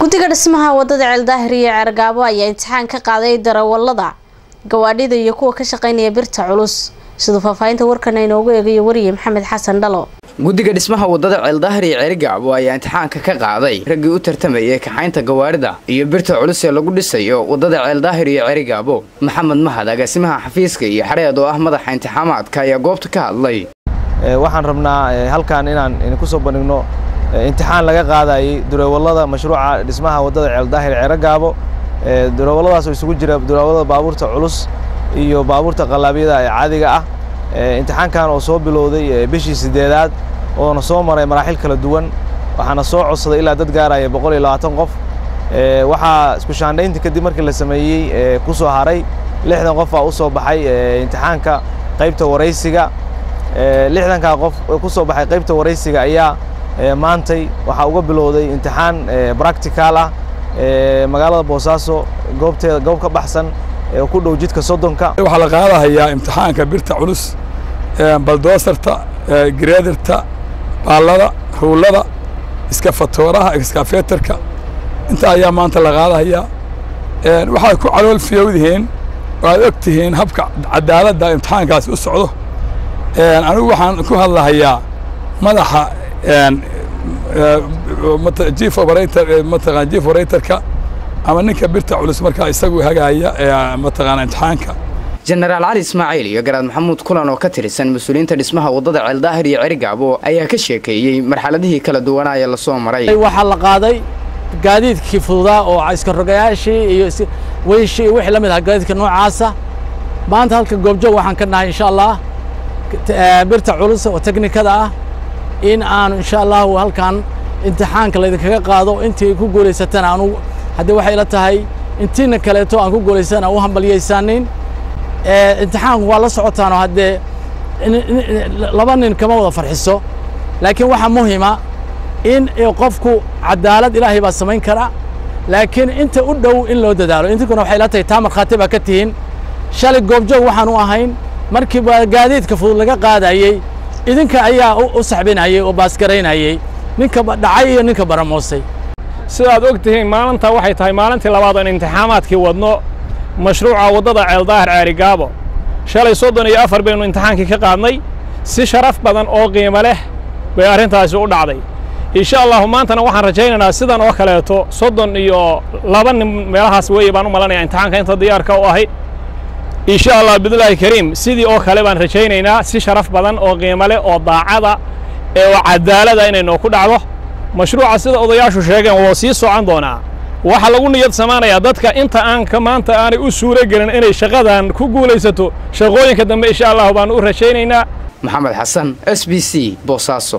guddiga dhismaha waddada ceeldaahir iyo ceergaabo ayaa imtixaan ka qaaday darawalada gawaadhida iyo kuwa ka shaqeynaya birta culus. Siduu faahfaahinta warkana inoogu eegayo wariye maxamed xasan dhalo guddiga dhismaha waddada ceeldaahir iyo ceerigaabo ayaa imtixaanka ka qaaday raggii u tartamayay kaxaynta gawaarida iyo birta culus ee lagu dhisayo waddada ceeldaahir iyo ceerigaabo maxamed mahad agaasimaha xafiiska iyo xareed oo ah madaxa imtixaamaadka ayaa goobta ka hadlay. Waxaan rabnaa halkan inaan idinku soo bandhigno imtixaan laga qaadayay dureewallada mashruuca dhismaha waddada ceeldaahir ceeragaabo dureewalladaas oo isugu jira dureewallada baabuurta culus iyo baabuurta qallaabyada ee caadiga ah. Imtixaankan oo soo bilowday bishii siddeedaad oona soo maray maraaxil kala duwan waxaana soo codsaday ilaa dad gaaraya boqol iyo labaatan qof. Waxaa isku shaandhaynta kadib markii la sameeyey ku soo haray lixdan qof aa u soo baxay imtixaanka qaybta waraysiga lixdankaa qof ku soo baxay qaybta waraysiga ayaa maantay waxaa uga bilowday imtixaan bractical ah magaalada boosaaso goobteeda goob ka baxsan ee ku dhow jidka soddonka. Waxaa la qaadahayaa imtixaanka birta culus baldoosarta greederta baallada ruullada iskafatooraha iskafeetarka inta ayaa maanta la qaadahayaa waxaad ku calool fiyowdihiin oo aad og habka cadaaladda imtixaankaasi u socdo. Anigu waxaan ku hadlahayaa madaxa jief operator mataqaan jief operatorka ama ninka birta culus markaa isagu hagaaya mataqaana imtixaanka. Jenaraal cali ismaaciil iyo garaad maxamuud kulan oo ka tirsan mas'uuliyiinta dhismaha waddada ceeldaahir iyo cerigaabo ayaa ka sheekeeyey marxaladihii kala duwanaa ee la soo maray. Waxaa la qaaday gaadiidkii fududaa oo iskarogayaashii iyo weyshii iyo wixii la mid aha gaadiidka noocaasa. Maanta halka goobjoog waxaan ka nahay insha allah birta culus oo teknikada ah in aanu insha allahu halkan imtixaanka laydinkaga qaado intii ku guulaysatana aanu haddii waxay ila tahay intiina kaleeto aan ku guulaysana u hambalyaysaanin imtixaanku waa la socotaanoo haddee laba nin kama wada farxiso. Laakiin waxaa muhima in qofku cadaalad ilaahay baa samayn kara. Laakiin inta u dhow in loo dadaalo intinkuna waxay ila tahay taa markhaati baa ka tihiin shalay goobjoog waxaan u ahayn markiiba gaadiidka fudud laga qaadayey idinka ayaa u saxbinayey oo baasgaraynayey ninka dhacay iyo ninka baramoosay sidaad og tihiin maalintaa waxay tahay maalintii labaad aan imtixaamaadkii wadno mashruuca waddada ceeldaahir ceerigaabo shalay soddon iyo afar baynu imtixaankii ka qaadnay si sharaf badan oo qiimo leh bay arrintaasi u dhacday. Insha allahu maantana waxaan rajaynaynaa sidan oo kaleeto soddon iyo laba nin meelahaas weeye baan u malanaya imtixaanka inta diyaarka u ahay insha allah bidlaahi kariim sidii oo kale baan rajaynaynaa si sharaf badan oo qiimo leh oo daacada oo cadaalada inay noo ku dhacdo. Mashruuca sida odayaashu sheegeen woo sii socon doonaa. Waxaa lagu niyad samaanayaa dadka inta aan maanta aanay u suuro gelin inay shaqadan ku guulaysato. Shaqooyinka dambe insha allahu baanu u rajaynaynaa. Maxamed xasan s b c boosaaso